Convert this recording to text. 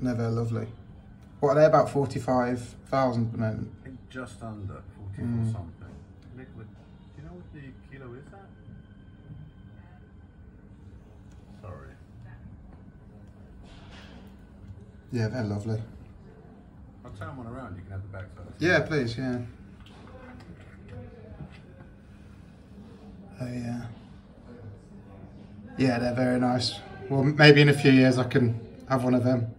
No, they're lovely. What are they about forty-five thousand at the moment? Just under 44 Mm. something. Liquid. Do you know what the kilo is at? Sorry. Yeah, they're lovely. I'll turn one around, you can have the back first. Yeah, please, yeah. Oh yeah. Yeah, they're very nice. Well, maybe in a few years I can have one of them.